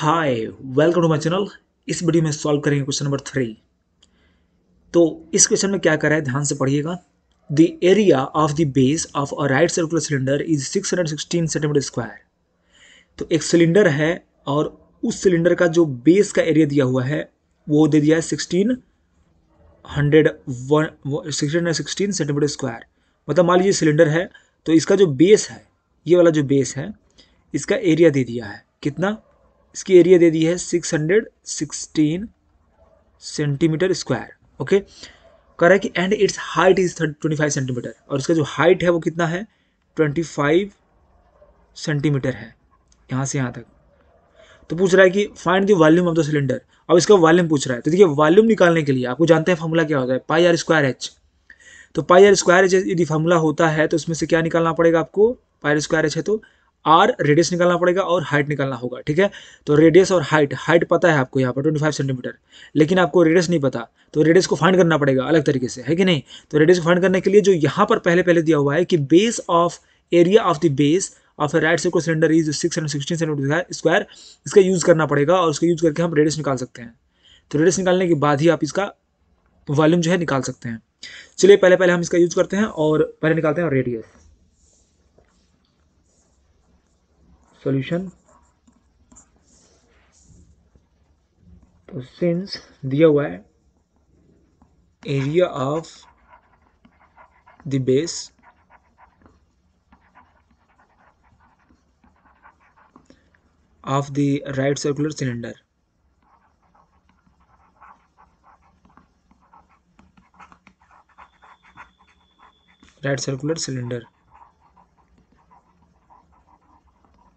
Hi welcome to my channel इस video में solve करेंगे क्वेश्चन नंबर थ्री तो इस क्वेश्चन में क्या करा है? ध्यान से पढ़िएगा. The area of the base of a right circular cylinder is 616 centimetre square तो एक सिलेंडर है और उस सिलेंडर का जो बेस का एरिया दिया हुआ है, वो दे दिया है sixteen hundred one sixteen centimetre square मतलब मान लीजिए सिलेंडर है तो इसका जो बेस है, ये वाला जो बेस है, इसका एरिया दे दिया है. कितना? इसकी एरिया दे दी है 616 सेंटीमीटर स्क्वायर ओके कह रहा है कि and its height is 25 centimetre और इसका जो हाइट है वो कितना है? 25 सेंटीमीटर है, यहाँ से यहाँ तक। तो पूछ रहा है कि find the volume of the cylinder अब इसका वॉल्यूम पूछ रहा है। तो देखिए वॉल्यूम निकालने के लिए आपको जानते हैं फॉर्मूला क्या होता है। पाई आर स्क्वायर एच तो पाई आर स्क्वायर एच यदि फॉर्मूला होता है तो उसमें से क्या निकालना पड़ेगा आपको? पाई आर स्क्वायर एच है तो आर रेडियस निकालना पड़ेगा और हाइट निकालना होगा, ठीक है? तो रेडियस और हाइट हाइट पता है आपको यहाँ पर 25 सेंटीमीटर लेकिन आपको रेडियस नहीं पता तो रेडियस को फाइंड करना पड़ेगा अलग तरीके से, है कि नहीं? तो रेडियस को फाइंड करने के लिए जो यहाँ पर पहले पहले दिया हुआ है कि base of area of the base of right circular cylinder is six hundred sixteen centimetre square इसका यूज़ करना पड़ेगा और उसका यूज़ करके हम रेडियस निकाल सकते हैं। तो रेडियस निकालने के बाद ही आप इसका वॉल्यूम जो है निकाल सकते हैं। चलिए पहले पहले हम इसका यूज़ करते हैं और पहले निकालते हैं रेडियस सॉल्यूशन तो सिंस दिया हुआ है area of the base of the right circular cylinder right circular cylinder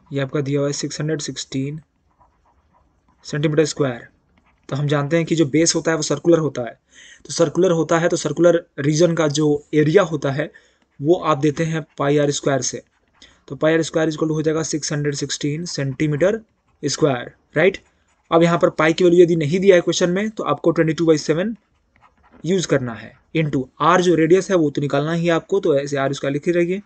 ये आपका दिया हुआ है six hundred sixteen centimetre square. तो हम जानते हैं कि जो बेस होता है वो सर्कुलर होता है। तो सर्कुलर होता है तो सर्कुलर रीजन का जो एरिया होता है, वो आप देते हैं पाई आर स्क्वायर से। तो पाई आर स्क्वायर इजक्वल हो जाएगा six hundred sixteen centimetre square right अब यहाँ पर पाई की वैल्यू यदि नहीं दिया है क्वेश्चन में तो आपको twenty two by seven use करना है। इनटू आर जो रेडियस है, वो तो निकालना ही आपको तो ऐसे आर स्क्वायर लिखे रहिए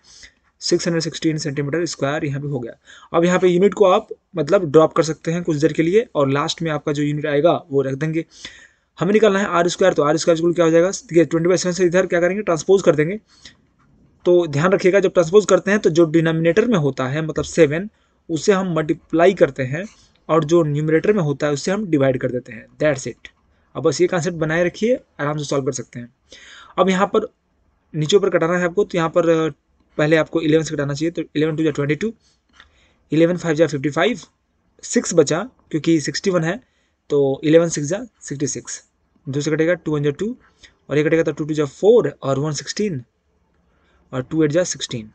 616 सेंटीमीटर स्क्वायर यहाँ पे हो गया। अब यहाँ पे यूनिट को आप मतलब ड्रॉप कर सकते हैं कुछ देर के लिए और लास्ट में आपका जो यूनिट आएगा वो रख देंगे। हमें निकालना है आर स्क्वायर तो आर स्क्वायर क्या हो जाएगा? ट्वेंटी बाई सेवन से इधर क्या करेंगे? ट्रांसपोज कर देंगे। तो ध्यान रखिएगा, जब ट्रांसपोज करते हैं तो जो डिनोमिनेटर में होता है मतलब सेवन, उसे हम मल्टीप्लाई करते हैं और जो न्यूमिनेटर में होता है उससे हम डिवाइड कर देते हैं। दैट्स इट अब बस ये कॉन्सेप्ट बनाए रखिए, आराम से सॉल्व कर सकते हैं। अब यहाँ पर नीचे ऊपर कटाना है आपको तो यहाँ पर पहले आपको इलेवन से घटाना चाहिए तो इलेवन टू या ट्वेंटी टू इलेवन फाइव जा फिफ्टी फाइव सिक्स बचा, क्योंकि सिक्सटी वन है तो इलेवन सिक्स जा सिक्सटी सिक्स दो से कटेगा टू जा टू और ये कटेगा तो टू टू जा फोर और वन सिक्सटीन और टू एट जा सिक्सटीन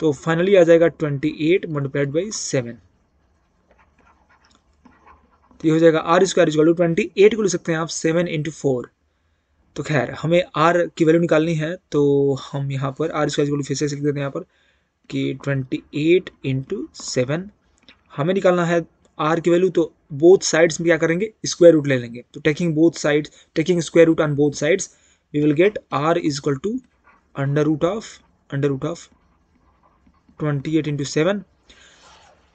तो फाइनली आ जाएगा twenty eight multiplied by seven तो ये हो जाएगा R square equal two twenty eight को लिख सकते हैं आप सेवन इंटू फोर तो खैर, हमें आर की वैल्यू निकालनी है तो हम यहाँ पर आर स्क्वायर फिर से लिख देते हैं यहाँ पर कि ट्वेंटी एट इंटू सेवन हमें निकालना है आर की वैल्यू तो बोथ साइड्स में क्या करेंगे? स्क्वायर रूट ले लेंगे। तो taking both sides taking square root on both sides we will get r is equal to under root of under root of twenty eight into seven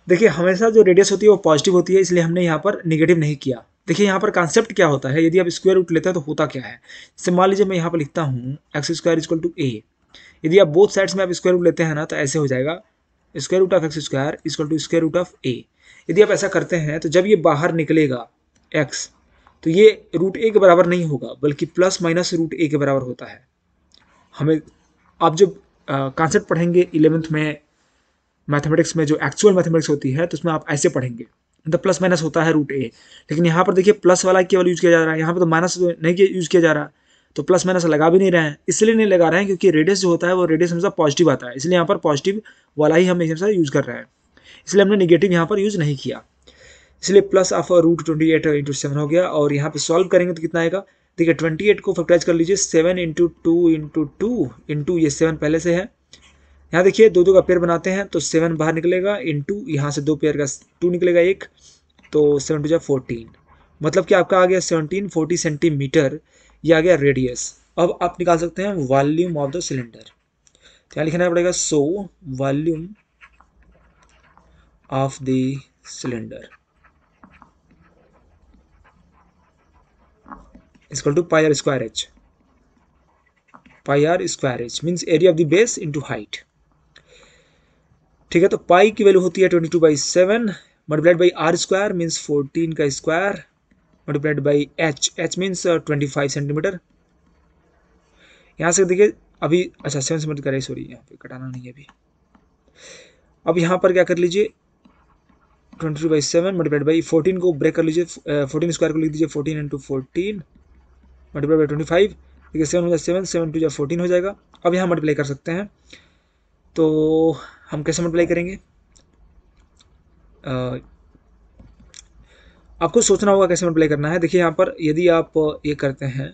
देखिए, हमेशा जो रेडियस होती है, वो पॉजिटिव होती है, इसलिए हमने यहाँ पर निगेटिव नहीं किया। देखिए, यहाँ पर कॉन्सेप्ट क्या होता है? यदि आप स्क्वायर रूट लेते हैं तो होता क्या है? जैसे मान लीजिए मैं यहाँ पर लिखता हूँ x square is equal to a यदि आप बोथ साइड्स में आप स्क्वायर रूट लेते हैं ना तो ऐसे हो जाएगा square root of x square is equal to square root of a यदि आप ऐसा करते हैं तो जब ये बाहर निकलेगा एक्स तो ये रूट ए के बराबर नहीं होगा, बल्कि प्लस माइनस रूट ए के बराबर होता है। हमें, आप जब कॉन्सेप्ट पढ़ेंगे इलेवेंथ में मैथमेटिक्स में जो एक्चुअल मैथमेटिक्स होती है तो उसमें आप ऐसे पढ़ेंगे। मतलब प्लस माइनस होता है रूट ए लेकिन यहाँ पर देखिए प्लस वाला केवल यूज़ किया जा रहा है। यहाँ पर तो माइनस नहीं यूज़ किया जा रहा। तो प्लस माइनस लगा भी नहीं रहे हैं। इसलिए नहीं लगा रहे हैं क्योंकि रेडियस जो होता है वो रेडियस हमेशा पॉजिटिव आता है। इसलिए यहाँ पर पॉजिटिव वाला ही हम हमेशा यूज़ कर रहे हैं। इसलिए हमने निगेटिव यहाँ पर यूज़ नहीं किया। इसलिए plus of root twenty eight into seven हो गया और यहाँ पे सॉल्व करेंगे तो कितना आएगा? देखिए ट्वेंटी एट को फैक्टराइज कर लीजिए seven into two into two into ये सेवन पहले से है। यहाँ देखिए दो दो का पेयर बनाते हैं तो सेवन बाहर निकलेगा इन टू यहाँ से दो पेयर का टू निकलेगा एक तो सेवन टू जो फोर्टीन मतलब कि आपका आ गया सेवनटीन फोर्टी सेंटीमीटर ये आ गया रेडियस अब आप निकाल सकते हैं वॉल्यूम ऑफ़ द सिलेंडर तो यहाँ लिखना पड़ेगा so volume of the cylinder is equal to pi r square h pi r square h means area of the base into height ठीक है तो पाई की वैल्यू होती है twenty two by seven multiplied by r square means fourteen का square multiplied by h h means twenty five centimetre यहाँ से देखिए, अभी अच्छा सेवन सेंटीमीटर करें सॉरी यहाँ पे कटाना नहीं है अभी। अब यहाँ पर क्या कर लीजिए twenty two by seven multiplied by fourteen को ब्रेक कर लीजिए फोर्टीन स्क्वायर को लिख दीजिए fourteen into fourteen multiply by twenty five देखिए सेवन हो जाए सेवन सेवन टू जाए फोर्टीन हो जाएगा। अब यहाँ मल्टीप्लाई कर सकते हैं। तो हम कैसे मल्टीप्लाई करेंगे? आ, आपको सोचना होगा कैसे मल्टीप्लाई करना है। देखिए यहाँ पर यदि आप ये करते हैं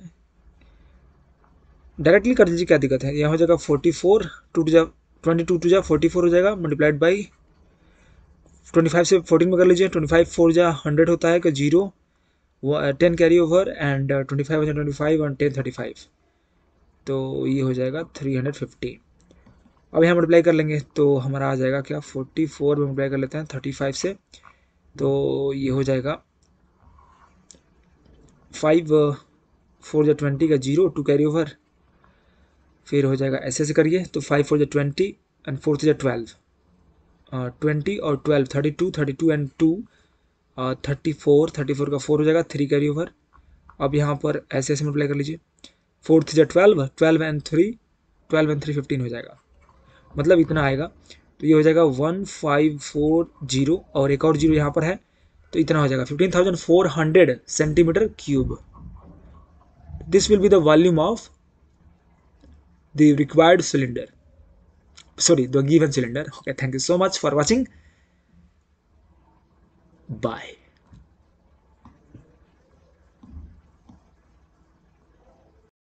डायरेक्टली कर दीजिए क्या दिक्कत है? यहाँ हो जाएगा फोर्टी फोर टू टू जा ट्वेंटी टू टू जा फोर्टी फोर हो जाएगा मल्टीप्लाइड बाई ट्वेंटी फाइव से फोर्टीन में कर लीजिए। ट्वेंटी फाइव फोर जा हंड्रेड होता है कि zero ten carry over and twenty five twenty five and ten thirty five तो ये हो जाएगा थ्री हंड्रेड फिफ्टी अब यहाँ मल्टीप्लाई कर लेंगे तो हमारा आ जाएगा क्या? फोर्टी फोर में मल्टीप्लाई कर लेते हैं थर्टी फाइव से। तो ये हो जाएगा फाइव फोर या ट्वेंटी का ज़ीरो टू कैरी ओवर फिर हो जाएगा ऐसे ऐसे करिए तो फाइव फोर या twenty and four three twelve twenty और twelve thirty two thirty two and two thirty four thirty four का फोर हो जाएगा थ्री कैरी ओवर अब यहाँ पर ऐसे ऐसे मल्टीप्लाई कर लीजिए। फोर थ्री या twelve twelve and three twelve and three fifteen हो जाएगा। मतलब इतना आएगा। तो ये हो जाएगा वन फाइव फोर ज़ीरो और एक और ज़ीरो यहाँ पर है तो इतना हो जाएगा। Fifteen thousand four hundred centimetre cube this will be the volume of the required cylinder sorry, the given cylinder okay, thank you so much for watching bye